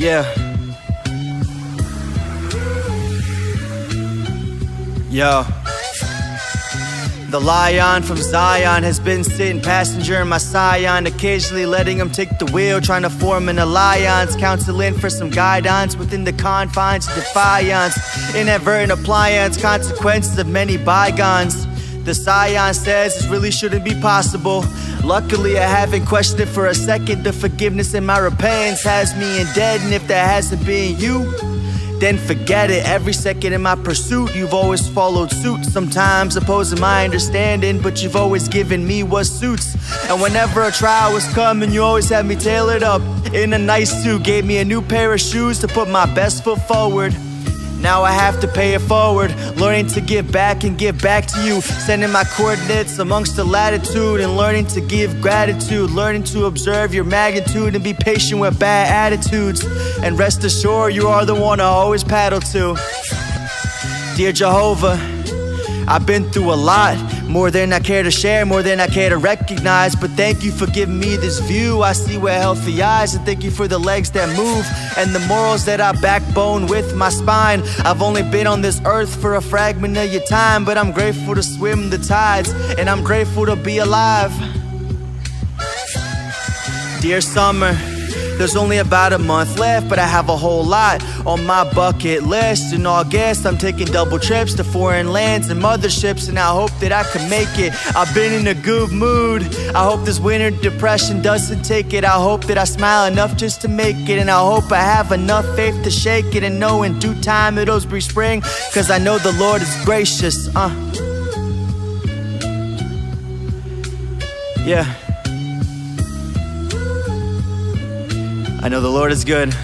Yeah. Yo. The lion from Zion has been sitting passenger in my scion, occasionally letting him take the wheel, trying to form an alliance, counseling for some guidance within the confines of defiance, inadvertent appliance, consequences of many bygones. The scion says this really shouldn't be possible. Luckily, I haven't questioned it for a second. The forgiveness and my repentance has me in dead, and if that hasn't been you, then forget it. Every second in my pursuit, you've always followed suit. Sometimes opposing my understanding, but you've always given me what suits. And whenever a trial was coming, you always had me tailored up in a nice suit. Gave me a new pair of shoes to put my best foot forward. Now I have to pay it forward, learning to give back and give back to you. Sending my coordinates amongst the latitude and learning to give gratitude. Learning to observe your magnitude and be patient with bad attitudes. And rest assured, you are the one I always paddle to. Dear Jehovah, I've been through a lot, more than I care to share, more than I care to recognize. But thank you for giving me this view. I see with healthy eyes, and thank you for the legs that move and the morals that I backbone with my spine. I've only been on this earth for a fragment of your time, but I'm grateful to swim the tides, and I'm grateful to be alive. Dear summer. There's only about a month left, but I have a whole lot on my bucket list. In August, I'm taking double trips to foreign lands and motherships, and I hope that I can make it. I've been in a good mood. I hope this winter depression doesn't take it. I hope that I smile enough just to make it, and I hope I have enough faith to shake it and know in due time it'll be spring, cause I know the Lord is gracious. Uh. Yeah. I know the Lord is good.